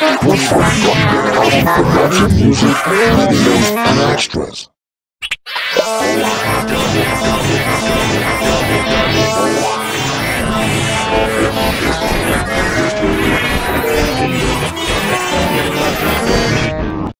with fresh, with variety music, videos, and extras.